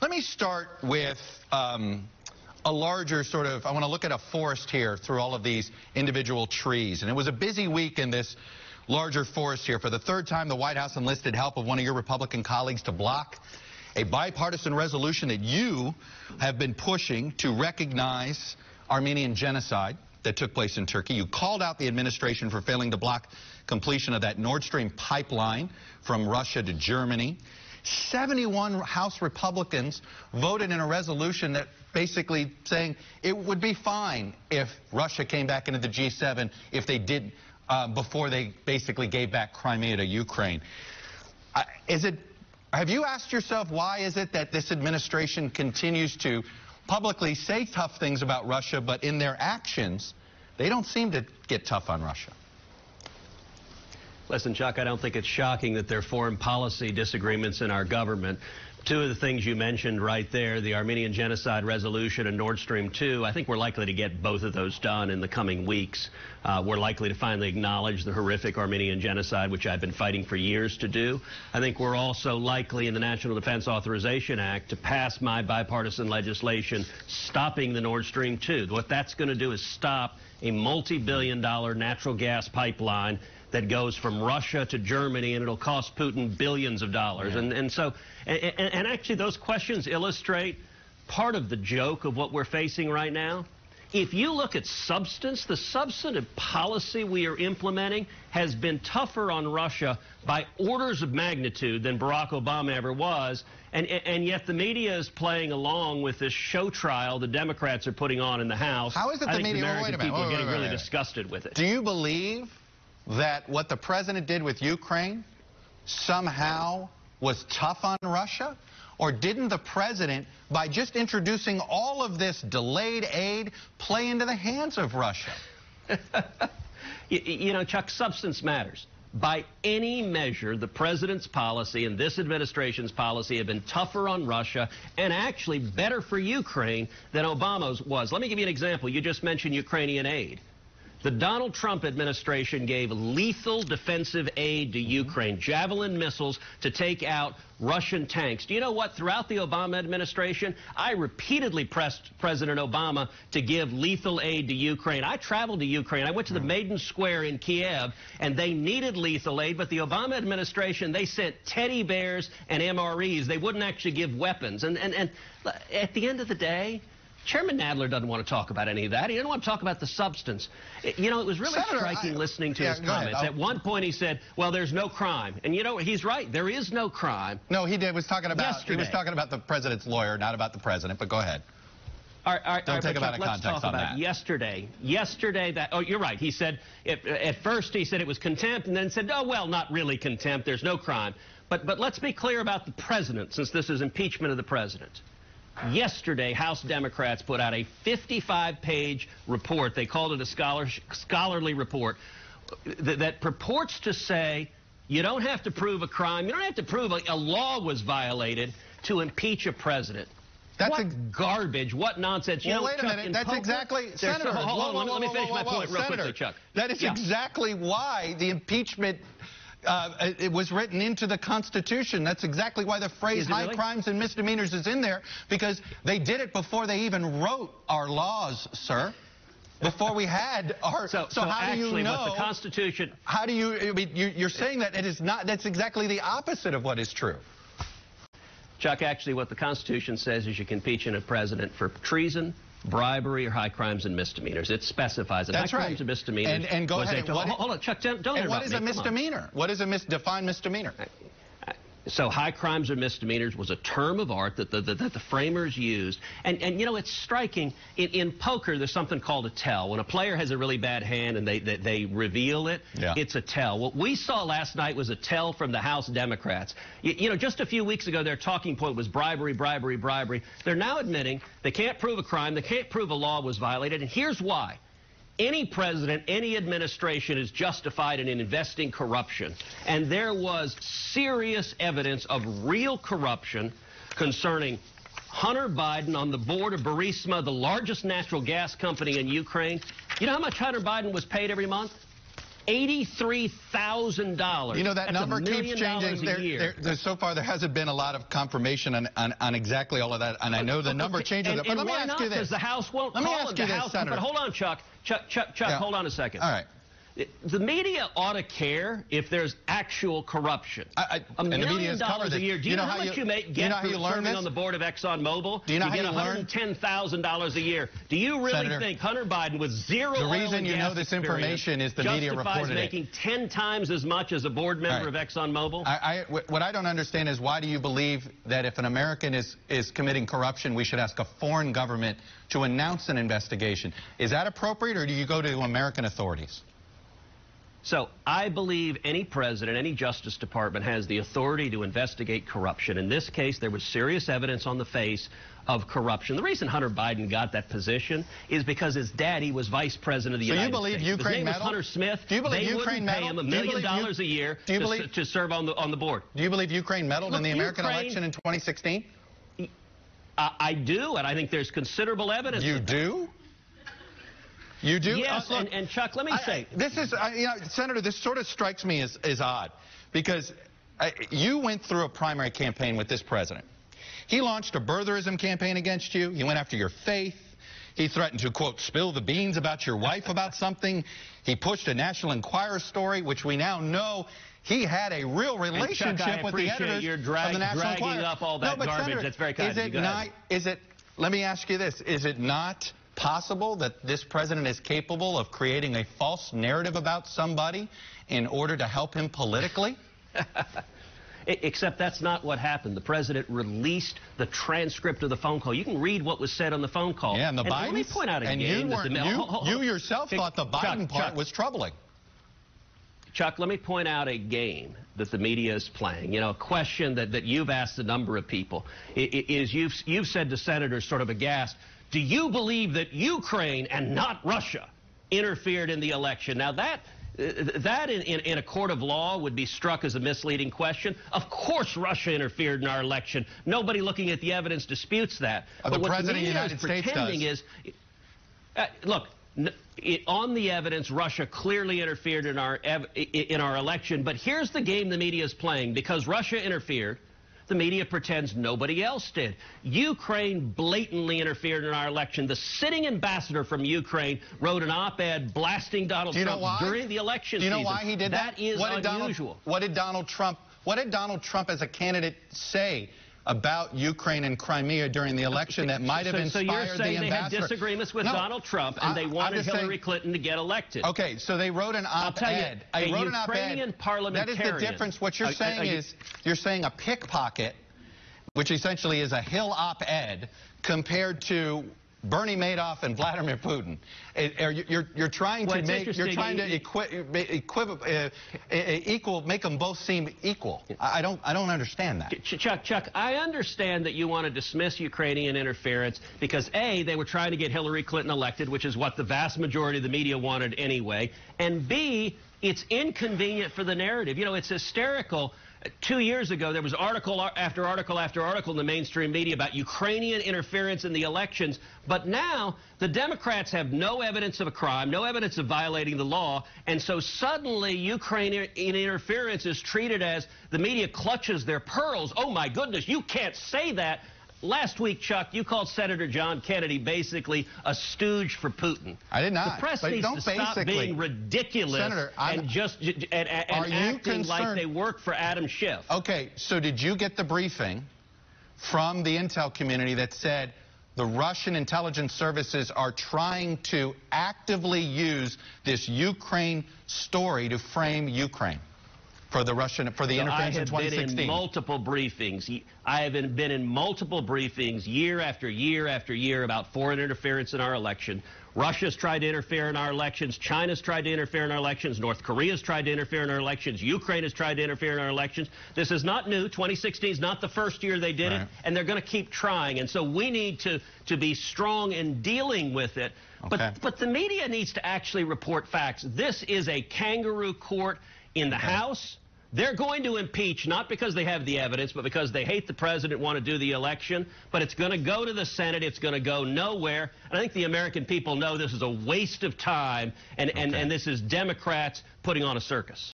Let me start with um, a larger sort of, I want to look at a forest here through all of these individual trees. And it was a busy week in this larger forest here. For the third time, the White House enlisted help of one of your Republican colleagues to block a bipartisan resolution that you have been pushing to recognize Armenian genocide that took place in Turkey. You called out the administration for failing to block completion of that Nord Stream pipeline from Russia to Germany. 71 House Republicans voted in a resolution that basically saying it would be fine if Russia came back into the G7 if they did uh, before they basically gave back Crimea to Ukraine. Uh, is it? Have you asked yourself why is it that this administration continues to publicly say tough things about Russia, but in their actions, they don't seem to get tough on Russia? Listen, Chuck, I don't think it's shocking that there are foreign policy disagreements in our government. Two of the things you mentioned right there, the Armenian Genocide Resolution and Nord Stream 2, I think we're likely to get both of those done in the coming weeks. Uh, we're likely to finally acknowledge the horrific Armenian genocide, which I've been fighting for years to do. I think we're also likely in the National Defense Authorization Act to pass my bipartisan legislation stopping the Nord Stream 2. What that's going to do is stop a multi-billion dollar natural gas pipeline that goes from Russia to Germany, and it'll cost Putin billions of dollars. Yeah. And, and so, and, and actually, those questions illustrate part of the joke of what we're facing right now. If you look at substance, the substantive policy we are implementing has been tougher on Russia by orders of magnitude than Barack Obama ever was. And, and yet the media is playing along with this show trial the Democrats are putting on in the House. How is it I the media? The American wait a minute. people wait, are getting wait, really wait. disgusted with it. Do you believe that what the president did with Ukraine somehow was tough on Russia? Or didn't the president, by just introducing all of this delayed aid, play into the hands of Russia? you, know, Chuck, substance matters. By any measure, the president's policy and this administration's policy have been tougher on Russia and actually better for Ukraine than Obama's was. Let me give you an example. You just mentioned Ukrainian aid. The Donald Trump administration gave lethal defensive aid to mm-hmm. Ukraine, Javelin missiles to take out Russian tanks. Do you know what? Throughout the Obama administration, I repeatedly pressed President Obama to give lethal aid to Ukraine. I traveled to Ukraine. I went to the mm-hmm. Maidan Square in Kiev, and they needed lethal aid, but the Obama administration, they sent teddy bears and MREs. They wouldn't actually give weapons. And, and, and at the end of the day, Chairman Nadler doesn't want to talk about any of that. He doesn't want to talk about the substance. You know, it was really Senator, striking I, listening to yeah, his comments. At one point, he said, "Well, there's no crime," and you know, he's right. There is no crime. No, he did. Was talking about Yesterday. he was talking about the president's lawyer, not about the president. But go ahead. All right, all right, Don't all right, take him out of let's context talk on about that. yesterday. Yesterday, that oh, you're right. He said it, at first he said it was contempt, and then said, oh well, not really contempt. There's no crime. But but let's be clear about the president, since this is impeachment of the president. Yesterday, House Democrats put out a 55-page report. They called it a scholar, scholarly report that, that, purports to say you don't have to prove a crime, you don't have to prove a, a law was violated to impeach a president. That's what a, garbage, what nonsense. You well, know, wait a Chuck, minute. That's poker, exactly, Senator. So, hold on, whoa, whoa, let me finish whoa, my whoa, point real Senator, quickly, Chuck. That is yeah. exactly why the impeachment uh, it was written into the Constitution. That's exactly why the phrase high really? crimes and misdemeanors is in there, because they did it before they even wrote our laws, sir. Before we had our, so, so, so how actually, do you know? what the Constitution? How do you? I mean, you, you're saying that it is not. That's exactly the opposite of what is true. Chuck, actually, what the Constitution says is you can impeach a president for treason, bribery, or high crimes and misdemeanors. It specifies it. That's high right. crimes and misdemeanors. And, and go ahead. What, hold on, Chuck. Don't, don't and what is me. a misdemeanor? What is a mis defined misdemeanor? So high crimes or misdemeanors was a term of art that the, that, that the framers used. And, and, you know, it's striking. In, in, poker, there's something called a tell. When a player has a really bad hand and they, they, they reveal it, yeah. it's a tell. What we saw last night was a tell from the House Democrats. You, you know, just a few weeks ago, their talking point was bribery, bribery, bribery. They're now admitting they can't prove a crime, they can't prove a law was violated, and here's why any president, any administration is justified in investing corruption. And there was serious evidence of real corruption concerning Hunter Biden on the board of Burisma, the largest natural gas company in Ukraine. You know how much Hunter Biden was paid every month? Eighty-three thousand You know that That's number keeps changing. There, there, there, so far, there hasn't been a lot of confirmation on, on, on exactly all of that, and I know the number changes. And, but and let me ask not? you this: Because the House won't let me ask you the this, House, Senator. But hold on, Chuck. Chuck, Chuck, Chuck. Yeah. Hold on a second. All right. The media ought to care if there's actual corruption. I- I- a and the million media dollars a year. Do you, You know, know how much you- you make do you get know for you learn serving this? on the board of ExxonMobil? Do you know how get you learn? $110,000 a year. Do you really Senator, think Hunter Biden with zero the reason you know this information is the media reported it. making 10 times as much as a board member right. of ExxonMobil? I, I, what I don't understand is why do you believe that if an American is, is committing corruption, we should ask a foreign government to announce an investigation? Is that appropriate, or do you go to American authorities? So I believe any president, any Justice Department has the authority to investigate corruption. In this case, there was serious evidence on the face of corruption. The reason Hunter Biden got that position is because his daddy was vice president of the So you believe States. Ukraine His name was? Hunter Smith. Do you believe they Ukraine wouldn't pay him a million dollars a year do you to, believe- to serve on the on the board. Do you believe Ukraine meddled in the American Ukraine- election in 2016? I, I do, and I think there's considerable evidence. You do? You do? Yes, Uh, look, and, and Chuck, let me I- say, I- this is, I, you know, Senator, this sort of strikes me as, as odd because you went through a primary campaign with this president. He launched a birtherism campaign against you. He went after your faith. He threatened to, quote, spill the beans about your wife about something. He pushed a National Enquirer story, which we now know he had a real relationship Chuck, with the editors your of drag- the National dragging Enquirer. up all no, but garbage. Senator, That's very kind is of it not? Is it? Let me ask you this: Is it not possible that this president is capable of creating a false narrative about somebody in order to help him politically? Except that's not what happened. The president released the transcript of the phone call. You can read what was said on the phone call. Yeah, and the Biden. Let me point out and again you, that the you, hold- hold- you yourself thought the Chuck, Biden part Chuck, was troubling. Chuck, let me point out a game that the media is playing. You know, a question that, that you've asked a number of people i- i- is you've, you've said to senators sort of aghast, do you believe that Ukraine and not Russia interfered in the election? Now that uh, that in, in, in a court of law would be struck as a misleading question. Of course Russia interfered in our election. Nobody looking at the evidence disputes that. Uh, but the what President of the media United is States pretending does. is uh, look, n- it, on the evidence, Russia clearly interfered in our ev- in our election. But here's the game the media is playing: because Russia interfered, the media pretends nobody else did. Ukraine blatantly interfered in our election. The sitting ambassador from Ukraine wrote an op-ed blasting Donald you Trump during the election Do you know season. why he did that? That is what unusual. Donald, what did Donald Trump? What did Donald Trump as a candidate say about Ukraine and Crimea during the election that might have so, inspired so you're saying the they had disagreements with No, Donald Trump and I- they wanted Hillary saying- Clinton to get elected. Okay, so they wrote an you, op-ed. I wrote an op-ed. That is parliamentarian- the difference. What you're A- a- saying a- is you're saying a pickpocket, which essentially is a Hill op-ed, compared to Bernie Madoff and Vladimir Putin. It- are you- You're, you're trying Well, to make you're trying to equi- equiv- uh, equal make them both seem equal. I I don't I don't understand that. Ch- Chuck, Chuck, I understand that you want to dismiss Ukrainian interference because A, they were trying to get Hillary Clinton elected, which is what the vast majority of the media wanted anyway, and B, it's inconvenient for the narrative. You know, it's hysterical. Two years ago, there was article after article after article in the mainstream media about Ukrainian interference in the elections, but now the Democrats have no evidence of a crime, no evidence of violating the law, and so suddenly Ukrainian interference is treated as the media clutches their pearls. Oh my goodness, you can't say that. Last week, Chuck, you called Senator John Kennedy basically a stooge for Putin. I did not. The press But needs don't to stop being ridiculous Senator, I'm- and just and, and, Are and you acting like they work for Adam Schiff. Okay, so did you get the briefing from the intel community that said the Russian intelligence services are trying to actively use this Ukraine story to frame Ukraine for the Russian for the So interference in have been 2016? in multiple briefings. I have been been in multiple briefings year after year after year about foreign interference in our election. Russia's tried to interfere in our elections. China's tried to interfere in our elections. North Korea's tried to interfere in our elections. Ukraine has tried to interfere in our elections. This is not new. 2016 is not the first year they did Right. it, and they're going to keep trying. And so we need to to be strong in dealing with it. Okay. But but the media needs to actually report facts. This is a kangaroo court in the House. They're going to impeach not because they have the evidence, but because they hate the president, want to do the election. But it's going to go to the Senate. It's going to go nowhere. And I think the American people know this is a waste of time, and, and, and this is Democrats putting on a circus.